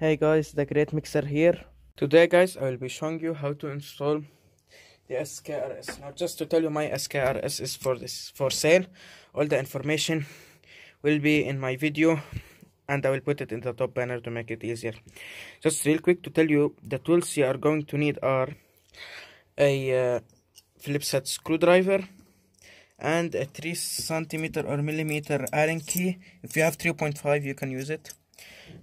Hey guys, the Great Mixer here. Today guys, I will be showing you how to install the SKRS. Now just to tell you my SKRS is for this for sale. All the information will be in my video and I will put it in the top banner to make it easier. Just real quick to tell you the tools you are going to need are a uh, Phillips head screwdriver and a 3 centimeter or millimeter Allen key. If you have 3.5 you can use it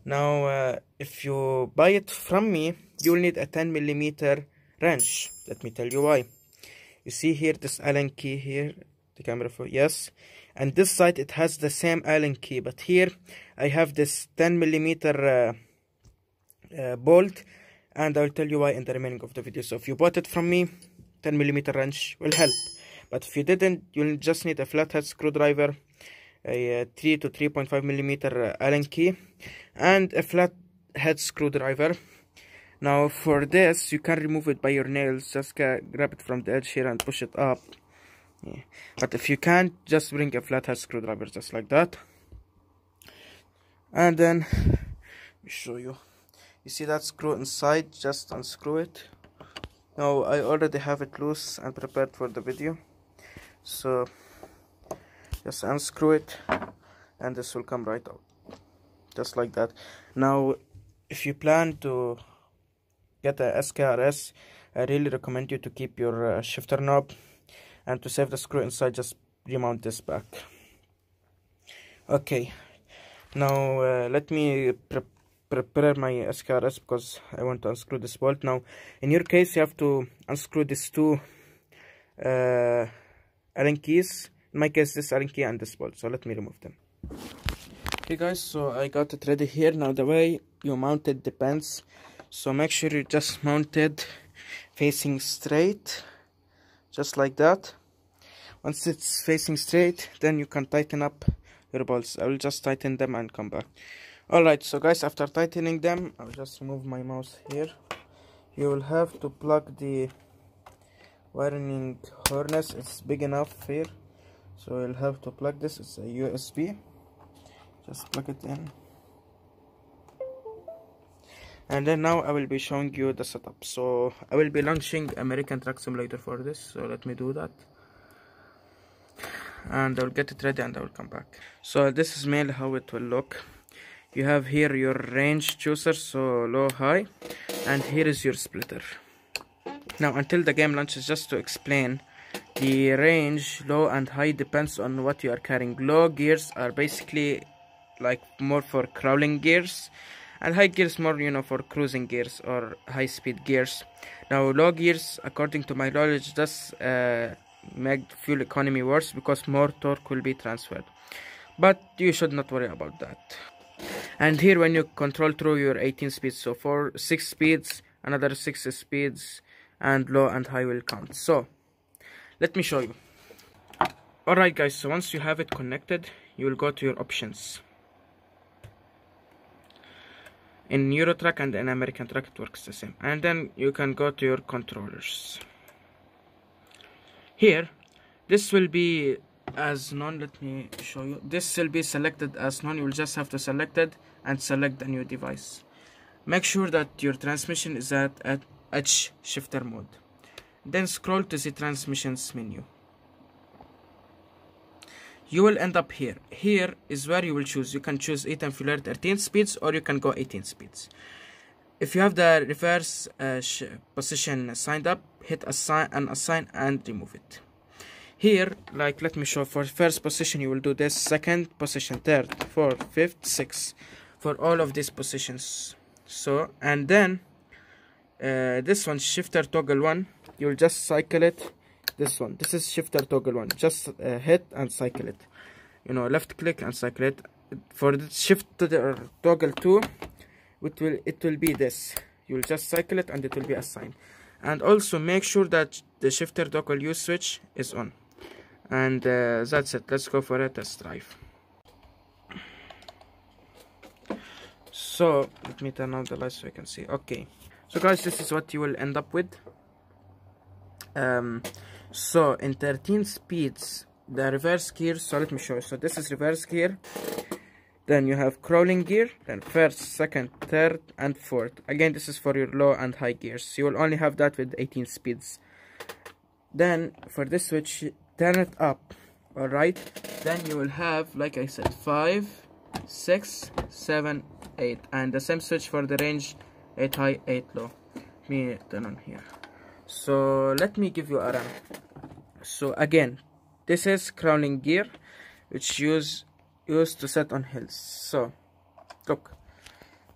now uh, if you buy it from me you will need a 10 millimeter wrench. Let me tell you why. You see here this allen key here the camera for yes. And this side it has the same allen key but here i have this 10 millimeter uh, uh, bolt and i'll tell you why in the remaining of the video. So if you bought it from me 10 millimeter wrench will help. But if you didn't you'll just need a flathead screwdriver a 3 to 3.5 millimeter Allen key and a flat head screwdriver. Now for this you can remove it by your nails. Just grab it from the edge here and push it up. Yeah. but if you can't just bring a flathead screwdriver just like that. And then let me show you. You see that screw inside? Just unscrew it. Now I already have it loose and prepared for the video. So just unscrew it and this will come right out. Just like that. Now if you plan to get a SKRS I really recommend you to keep your uh, shifter knob and to save the screw inside just remount this back. Okay. Now uh, let me pre prepare my SKRS because I want to unscrew this bolt. Now in your case you have to unscrew these two uh, Allen keys in my case this Allen key and this bolt so let me remove them. Okay guys so I got it ready here. Now the way you mount it depends. So make sure you just mount it facing straight just like that. Once it's facing straight then you can tighten up your bolts I will just tighten them and come back. Alright so guys after tightening them I'll just remove my mouse here. You will have to plug the wiring harness. It's big enough here so you'll have to plug this. It's a USB just plug it in. And then now I will be showing you the setup. So I will be launching American Truck Simulator for this. So let me do that. And I'll get it ready and I will come back. So this is mainly how it will look. You have here your range chooser so low high. And here is your splitter. Now until the game launches just to explain the range low and high depends on what you are carrying. Low gears are basically like more for crawling gears and high gears more you know for cruising gears or high speed gears. Now low gears according to my knowledge does uh, make fuel economy worse because more torque will be transferred. But you should not worry about that. And here when you control through your 18 speeds so for 6 speeds another 6 speeds and low and high will count. So let me show you. Alright guys so once you have it connected you will go to your options. In Euro Truck and in American Truck it works the same. And then you can go to your controllers. Here this will be as none let me show you. This will be selected as none you will just have to select it and select the new device. Make sure that your transmission is at, at H shifter mode then scroll to the transmissions menu. You will end up here. Here is where you will choose. You can choose Eaton Fuller 13 speeds or you can go 18 speeds. If you have the reverse uh, position signed up hit assign and assign and remove it. Here like let me show for first position you will do this. Second position third fourth fifth sixth for all of these positions. So and then uh, this one shifter toggle one you'll just cycle it. This one. This is shifter toggle one. Just uh, hit and cycle it. You know left click and cycle it. For the shift to the toggle 2 it will it will be this. You'll just cycle it and it will be assigned. And also make sure that the shifter toggle use switch is on. And uh, that's it. Let's go for a test drive. So let me turn on the light so you can see. Okay. So guys this is what you will end up with um, so in 13 speeds the reverse gear so let me show you. So this is reverse gear. Then you have crawling gear then first second third and fourth. Again this is for your low and high gears. You will only have that with 18 speeds. Then for this switch turn it up all right then you will have like i said five six seven eight. And the same switch for the range 8 high 8 low. Me turn on here so let me give you a run. So again this is crowning gear which use used to set on hills. So look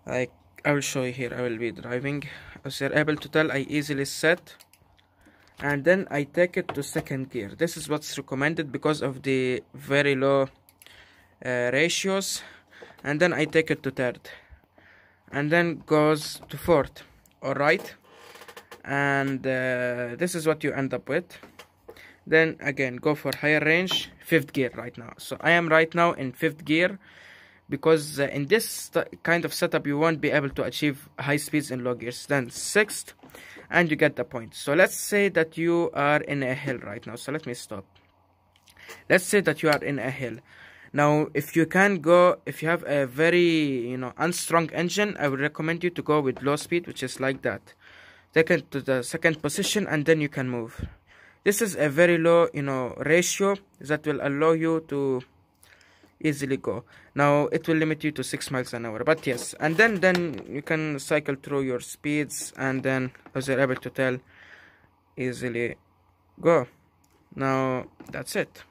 like I will show you here. I will be driving. As you're able to tell I easily set. And then I take it to second gear. This is what's recommended because of the very low uh, ratios. And then I take it to third. And then goes to fourth. Alright and uh, this is what you end up with. Then again go for higher range fifth gear right now. So I am right now in fifth gear because uh, in this kind of setup you won't be able to achieve high speeds in low gears. Then sixth and you get the point. So let's say that you are in a hill right now. So let me stop. Let's say that you are in a hill. Now if you can go if you have a very you know unstrong engine i would recommend you to go with low speed which is like that it to the second position and then you can move. This is a very low you know ratio that will allow you to easily go. Now it will limit you to six miles an hour but yes. And then then you can cycle through your speeds and then as you're able to tell easily go. Now that's it.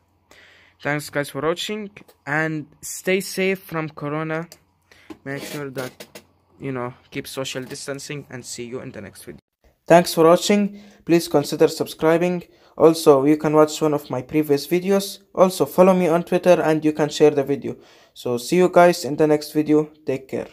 Thanks guys for watching and stay safe from corona. Make sure that you know keep social distancing and see you in the next video thanks for watching. Please consider subscribing. Also you can watch one of my previous videos. Also follow me on twitter and you can share the video. So see you guys in the next video. Take care